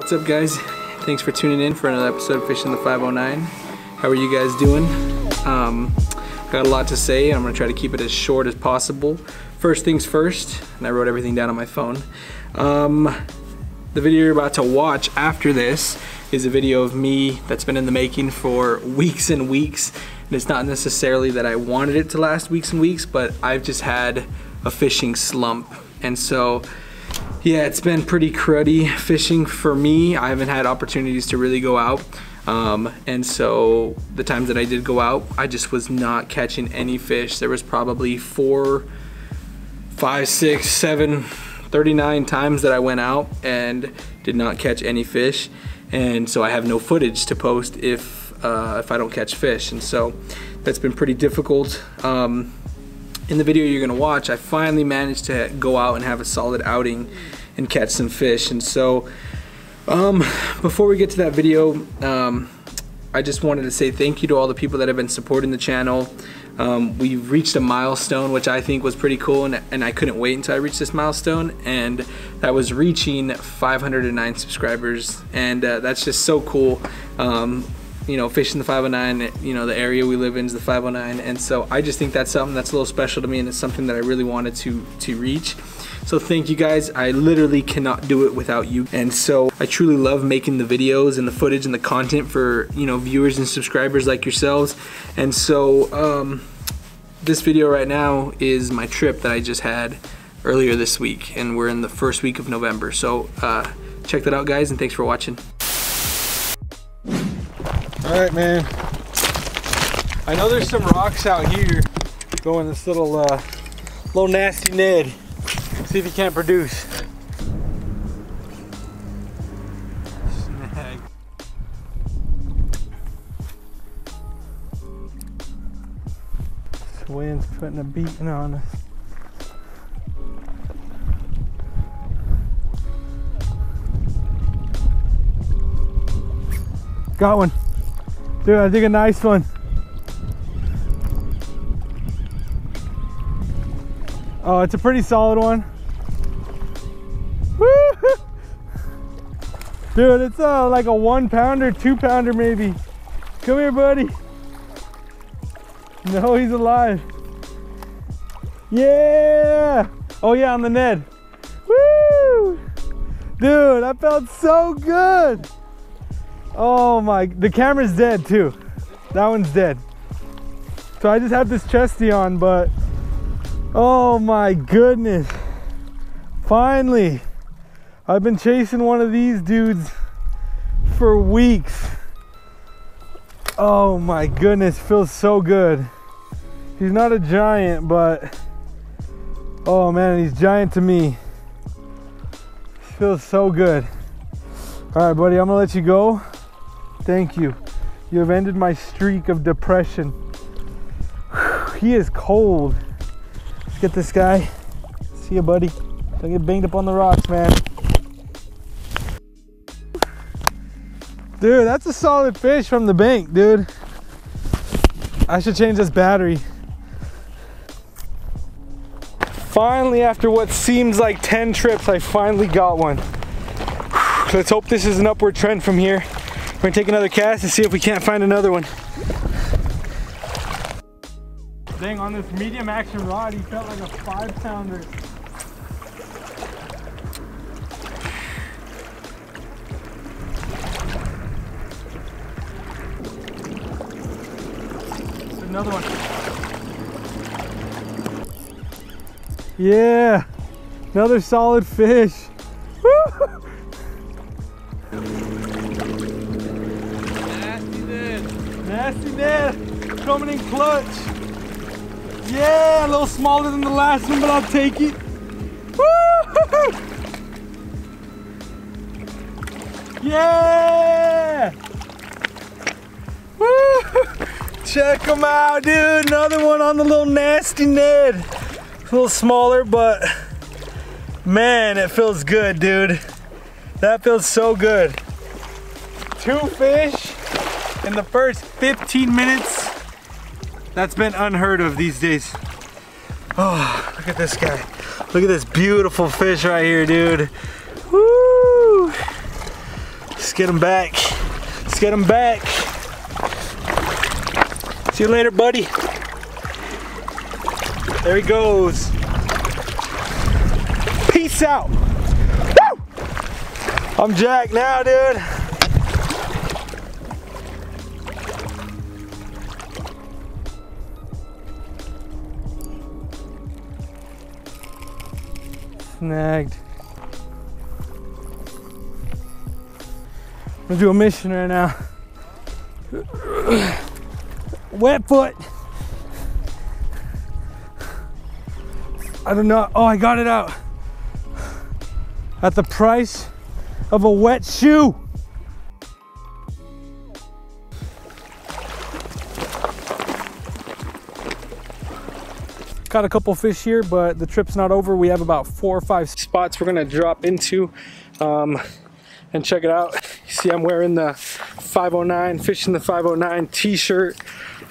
What's up guys? Thanks for tuning in for another episode of Fishing the 509. How are you guys doing? Um, got a lot to say. I'm gonna try to keep it as short as possible. First things first, and I wrote everything down on my phone. Um, the video you're about to watch after this is a video of me that's been in the making for weeks and weeks. And it's not necessarily that I wanted it to last weeks and weeks, but I've just had a fishing slump. And so, yeah, it's been pretty cruddy fishing for me. I haven't had opportunities to really go out. Um, and so the times that I did go out, I just was not catching any fish. There was probably four, five, six, seven, 39 times that I went out and did not catch any fish. And so I have no footage to post if, uh, if I don't catch fish. And so that's been pretty difficult. Um, in the video you're gonna watch, I finally managed to go out and have a solid outing and catch some fish. And so, um, before we get to that video, um, I just wanted to say thank you to all the people that have been supporting the channel. Um, we've reached a milestone, which I think was pretty cool, and, and I couldn't wait until I reached this milestone, and that was reaching 509 subscribers, and uh, that's just so cool. Um, you know, fishing the 509, you know, the area we live in is the 509. And so I just think that's something that's a little special to me and it's something that I really wanted to, to reach. So thank you guys. I literally cannot do it without you. And so I truly love making the videos and the footage and the content for, you know, viewers and subscribers like yourselves. And so um, this video right now is my trip that I just had earlier this week. And we're in the first week of November. So uh, check that out guys and thanks for watching. All right, man. I know there's some rocks out here going this little, uh, little nasty Ned. See if he can't produce. Snag. This wind's putting a beating on us. Got one. Dude, I think a nice one. Oh, it's a pretty solid one. Dude, it's uh, like a one pounder, two pounder maybe. Come here, buddy. No, he's alive. Yeah! Oh yeah, on the Ned. Woo! Dude, that felt so good. Oh my, the camera's dead too. That one's dead. So I just have this chesty on, but oh my goodness. Finally, I've been chasing one of these dudes for weeks. Oh my goodness, feels so good. He's not a giant, but oh man, he's giant to me. Feels so good. All right, buddy, I'm gonna let you go. Thank you. You have ended my streak of depression. He is cold. Let's get this guy. See you, buddy. Don't get banged up on the rocks, man. Dude, that's a solid fish from the bank, dude. I should change this battery. Finally, after what seems like 10 trips, I finally got one. Let's hope this is an upward trend from here. We're gonna take another cast and see if we can't find another one. Dang, on this medium action rod, he felt like a five pounder. Another one. Yeah, another solid fish. Coming in clutch. Yeah, a little smaller than the last one, but I'll take it. Yeah! Woo! Check them out, dude. Another one on the little nasty Ned. A little smaller, but man, it feels good, dude. That feels so good. Two fish in the first 15 minutes. That's been unheard of these days. Oh, look at this guy. Look at this beautiful fish right here, dude. Woo! Let's get him back. Let's get him back. See you later, buddy. There he goes. Peace out. Woo! I'm Jack now, dude. Snagged. I'm gonna do a mission right now. Wet foot. I don't know. Oh, I got it out. At the price of a wet shoe. Got a couple fish here, but the trip's not over. We have about four or five spots we're gonna drop into um, and check it out. You see I'm wearing the 509, fishing the 509 t-shirt.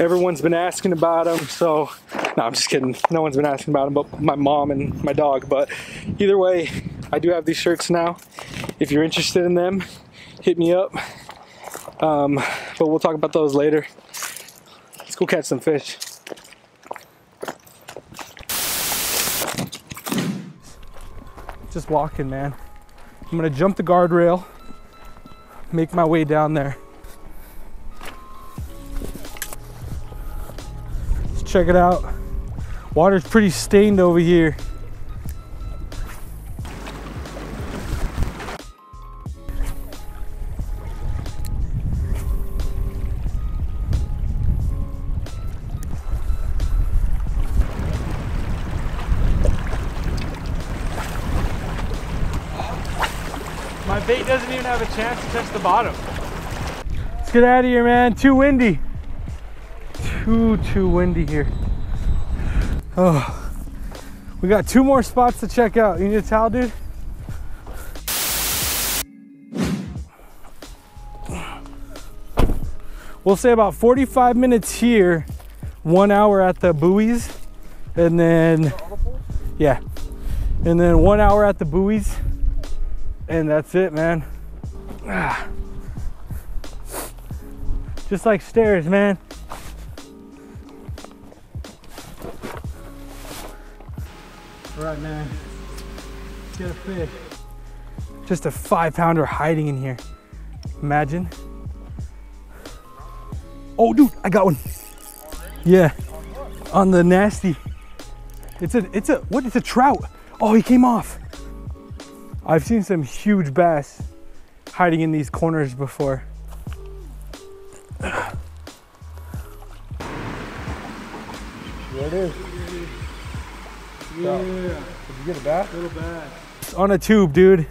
Everyone's been asking about them, so no, I'm just kidding. No one's been asking about them but my mom and my dog. But either way, I do have these shirts now. If you're interested in them, hit me up. Um, but we'll talk about those later. Let's go catch some fish. Just walking, man. I'm gonna jump the guardrail, make my way down there. Let's check it out. Water's pretty stained over here. Bait doesn't even have a chance to touch the bottom. Let's get out of here, man. Too windy. Too, too windy here. Oh, we got two more spots to check out. You need a towel, dude? We'll say about 45 minutes here, one hour at the buoys, and then, yeah, and then one hour at the buoys, and that's it, man. Ah. Just like stairs, man. All right, man. Let's get a fish. Just a five pounder hiding in here. Imagine. Oh, dude, I got one. Yeah, on the nasty. It's a, it's a, what? It's a trout. Oh, he came off. I've seen some huge bass hiding in these corners before. There it is. Yeah. Did you get a bass? Little bass. On a tube, dude.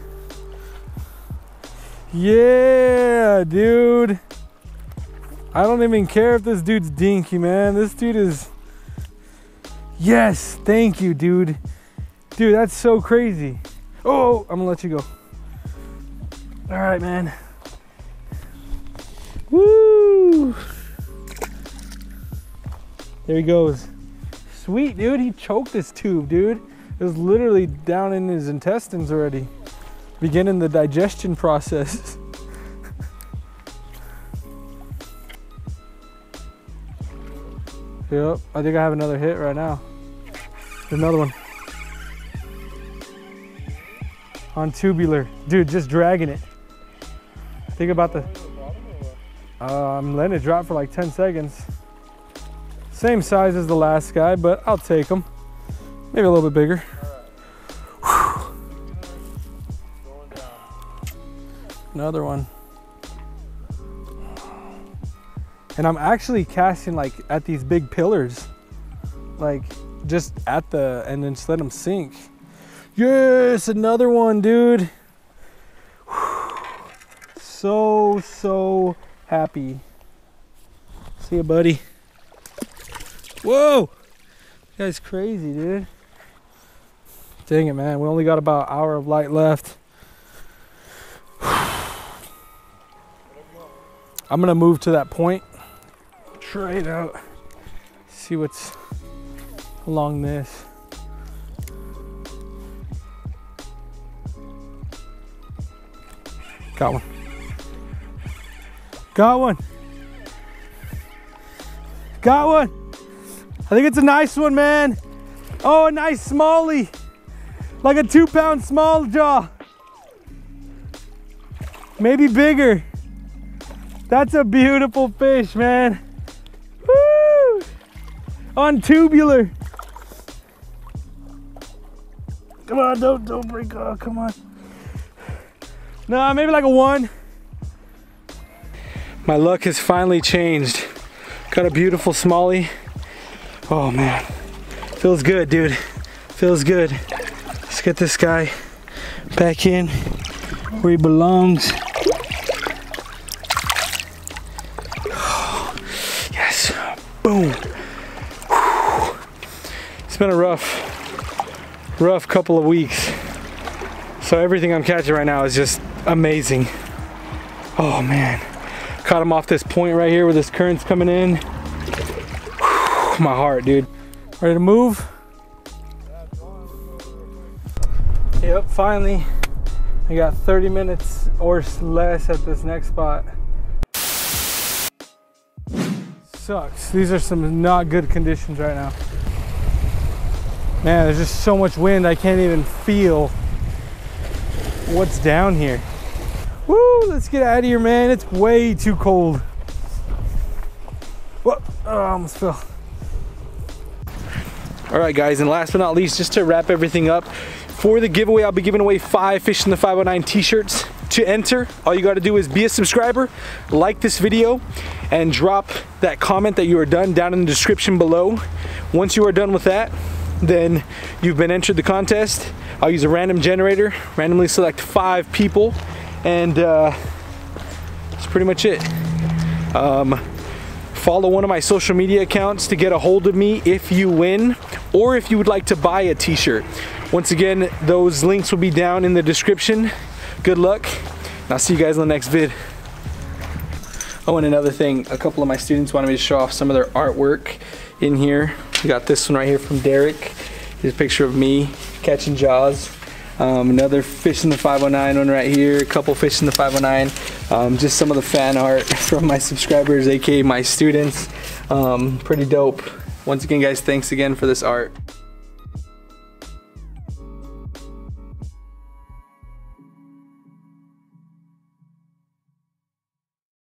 Yeah, dude. I don't even care if this dude's dinky, man. This dude is. Yes, thank you, dude. Dude, that's so crazy. Oh, I'm gonna let you go. All right, man. Woo! There he goes. Sweet, dude. He choked this tube, dude. It was literally down in his intestines already, beginning the digestion process. yep, I think I have another hit right now. Another one. On tubular. Dude, just dragging it. Think about the. Uh, I'm letting it drop for like 10 seconds. Same size as the last guy, but I'll take him. Maybe a little bit bigger. Another one. And I'm actually casting like at these big pillars. Like just at the, and then just let them sink. Yes, another one, dude. So, so happy. See you, buddy. Whoa! That guy's crazy, dude. Dang it, man. We only got about an hour of light left. I'm gonna move to that point. Try it out. See what's along this. Got one. Got one. Got one. I think it's a nice one, man. Oh, a nice smallie. Like a two pound small jaw. Maybe bigger. That's a beautiful fish, man. Woo! On tubular. Come on, don't don't break off. Come on. No, maybe like a one. My luck has finally changed. Got a beautiful smallie. Oh man, feels good, dude. Feels good. Let's get this guy back in where he belongs. Yes, boom. It's been a rough, rough couple of weeks. So everything I'm catching right now is just amazing. Oh man. Caught him off this point right here where this current's coming in. My heart, dude. Ready to move? Yep, finally. I got 30 minutes or less at this next spot. Sucks. These are some not good conditions right now. Man, there's just so much wind I can't even feel what's down here. Let's get out of here, man. It's way too cold. What? Oh, I almost fell. All right, guys, and last but not least, just to wrap everything up, for the giveaway, I'll be giving away five Fishing the 509 t-shirts. To enter, all you gotta do is be a subscriber, like this video, and drop that comment that you are done down in the description below. Once you are done with that, then you've been entered the contest. I'll use a random generator, randomly select five people, and uh, that's pretty much it. Um, follow one of my social media accounts to get a hold of me if you win, or if you would like to buy a t-shirt. Once again, those links will be down in the description. Good luck, and I'll see you guys in the next vid. Oh, and another thing, a couple of my students wanted me to show off some of their artwork in here. We got this one right here from Derek. Here's a picture of me catching jaws. Um, another fish in the 509 one right here, a couple fish in the 509. Um, just some of the fan art from my subscribers, aka my students. Um, pretty dope. Once again, guys, thanks again for this art.